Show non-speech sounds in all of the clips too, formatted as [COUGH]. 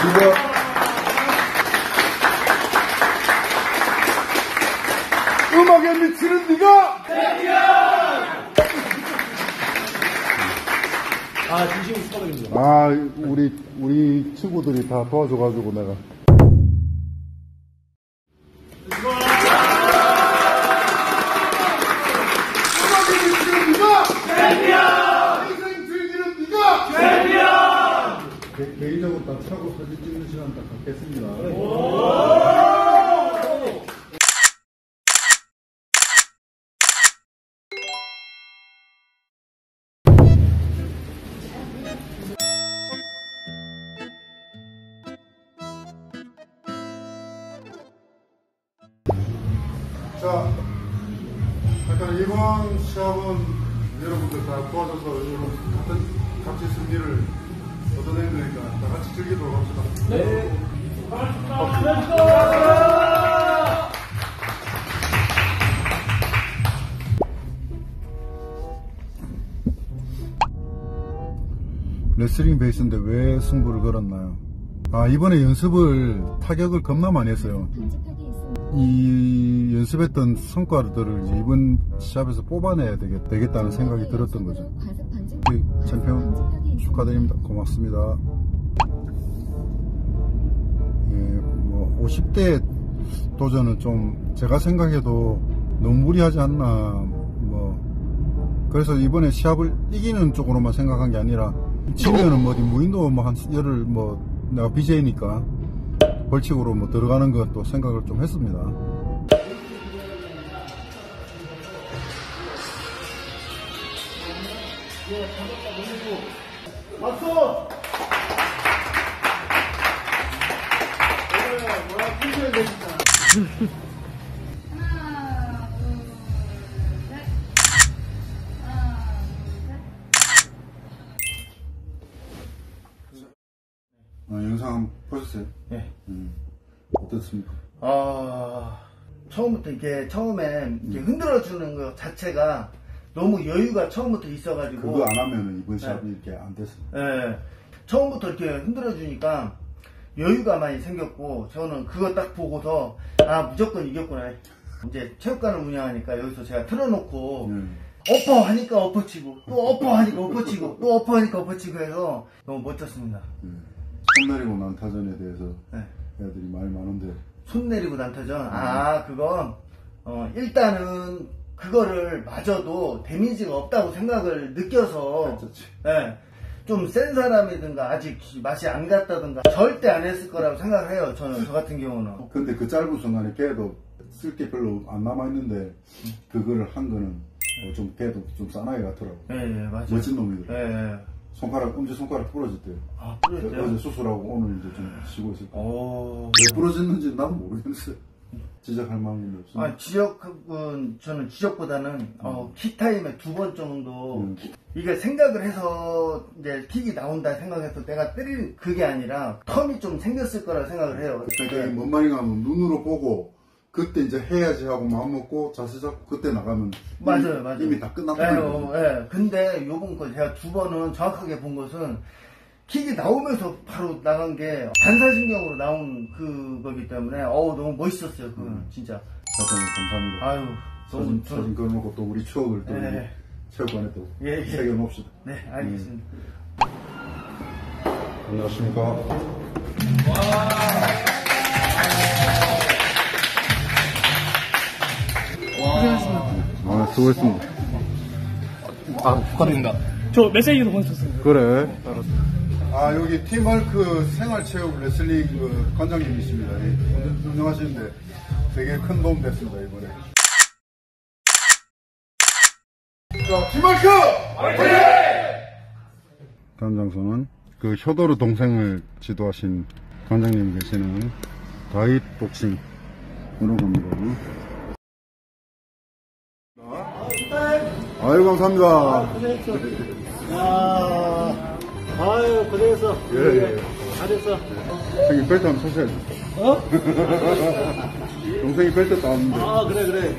지금 음악에 미치는 네가! 아, 진심으로 축하드립니다. 아 우리 우리 친구들이 다 도와줘가지고 내가 개 인적으로 딱 차고 사진 찍는 시간 딱 갖겠습니다. 자, 일단 이번 시합은 여러분들 다 도와줘서 여러분 같은 같이 승리를 얻어내야 되니까 다 같이 즐기도록 합시다. 네. 레슬링 베이스인데 왜 승부를 걸었나요? 아 이번에 연습을 타격을 겁나 많이 했어요. 이 연습했던 성과들을 이제 이번 시합에서 뽑아내야 되겠, 되겠다는 생각이 들었던 거죠. 그 챔피언 축하드립니다. 고맙습니다. 예, 뭐 50대 도전은 좀 제가 생각해도 너무 무리하지 않나. 뭐 그래서 이번에 시합을 이기는 쪽으로만 생각한 게 아니라 지면은 뭐 어디 무인도 뭐 한 열을 뭐 내가 BJ니까 벌칙으로 뭐 들어가는 것도 생각을 좀 했습니다. 하나, 둘, 셋. 하나, 둘, 셋. 아, 영상 보셨어요? 네. 음, 어떻습니까? 아, 처음부터 이렇게 처음에 이렇게 흔들어주는 것 자체가 너무 여유가 처음부터 있어가지고. 그거 안 하면은 이번 시합이 이렇게 안 됐습니다. 예. 처음부터 이렇게 흔들어 주니까 여유가 많이 생겼고, 저는 그거 딱 보고서, 아, 무조건 이겼구나. 이제 체육관을 운영하니까 여기서 제가 틀어놓고, 음. 엎어 하니까 엎어치고, 또 엎어 하니까 엎어치고, 또 엎어 하니까 엎어치고 해서 너무 멋졌습니다. 음. 손 내리고 난 타전에 대해서 네. 애들이 말이 많은데 손 내리고 난타전. 아, 그건, 어, 일단은, 그거를 마저도 데미지가 없다고 생각을 느껴서, 그렇지. 예, 좀 센 사람이든가, 아직 맛이 안 갔다든가, 절대 안 했을 거라고 생각을 해요. 저는, 저 같은 경우는. 근데 그 짧은 순간에 걔도 쓸 게 별로 안 남아있는데 그거를 한 거는 어, 좀 걔도 좀 싸나이 같더라고. 예, 예, 맞아요. 멋진 놈이더라고. 예, 예. 손가락, 엄지 손가락 부러졌대요. 아, 어제 그랬죠? 수술하고 오늘 이제 좀 쉬고 있을 거예요. 오. 왜 부러졌는지 나도 모르겠어요. 지적할 게 없어요. 아, 지적은, 저는 지적보다는, 어, 킥타임에 두 번 정도, 음. 이게 생각을 해서, 이제 킥이 나온다 생각해서 내가 때린 그게 아니라, 텀이 좀 생겼을 거라 생각을 해요. 그러니까 뭔 말인가 하면 눈으로 보고 그때 이제 해야지 하고 마음 먹고 자세 잡고 그때 나가면 맞아요, 이미, 맞아요. 이미 다 끝났다는 예, 거죠. 어, 예. 근데 요번 거 제가 두 번은 정확하게 본 것은 킥이 나오면서 바로 나간 게 반사신경으로 나온 그거기 때문에 어우 너무 멋있었어요. 그거는 음. 진짜. 사장님 감사합니다. 아유 너무 사진, 저- 사진 걸어놓고 또 우리 추억을 또 네. 체육관에 또 예, 예. 새겨놓읍시다. 네 알겠습니다. 안녕하십니까. 아, 수고했습니다. 아, 축하드립니다. 저 메시지도 보내셨어요. 그래. 아, 여기 팀월크 생활체육 레슬링 그 관장님이십니다. 예, 운영하시는데 되게 큰 도움 됐습니다, 이번에. 자, 팀월크! 다음 장소는 그 효도르 동생을 지도하신 관장님이 계시는 다이 복싱 으로 갑니다. 아유, 감사합니다. 야 아유, 고생했어. 예, 예. 잘했어. 형님 벨트 한번 차셔야죠. 어? [LAUGHS] 동생이 벨트 따왔는데. 아, 그래, 그래.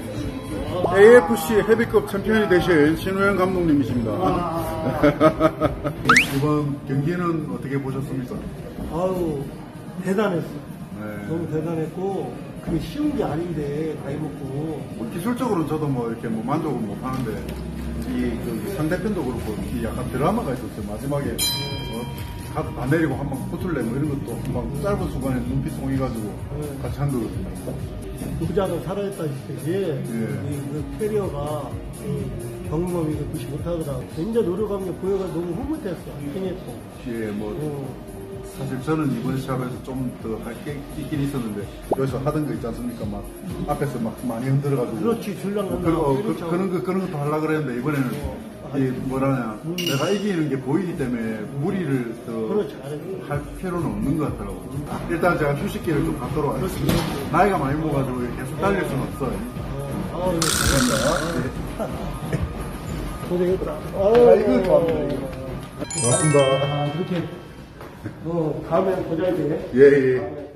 AFC 헤비급 챔피언이 되실 신우영 감독님이십니다. 이번 경기는 어떻게 보셨습니까? 아유, 대단했어. 네. 너무 대단했고 그게 쉬운 게 아닌데 나이 먹고 뭐 기술적으로는 저도 뭐 이렇게 뭐 만족은 못 하는데 이그 상대편도 그렇고 이 약간 드라마가 있었어요 마지막에 어, 가드 다 내리고 한방 붙을래 뭐 이런 것도 막 짧은 순간에 눈빛 통해가지고 같이 한 거거든요. 부자가 살아있다시피 예. 이그 캐리어가 이 경험이 그렇게 못하더라고. 진짜 노력한 게 보여가 너무 흐뭇했어. 행했고. 예, 뭐 어. 사실 저는 이번 시합에서 좀 더 할게 있긴 있었는데 여기서 하던 거 있지 않습니까? 막 앞에서 막 많이 흔들어가지고 그렇지, 줄랑난다. 그, 어, 그. 그런 거 그런 것도 하려 그랬는데 이번에는 이 뭐라냐 내가 이기는 게 보이기 때문에 무리를 더 그렇지, 잘했어. 할 필요는 없는 것 같더라고. 일단 제가 휴식기를 좀 갖도록 하겠습니다. 나이가 많이 먹어가지고 계속 달릴 수는 없어요. 아, 이거 잘한다. [LAUGHS] 고생했다. 아, 이거 좋아합니다, 고맙습니다. 아, 그렇게, 어, 다음에 보자, 이제. 예, 예.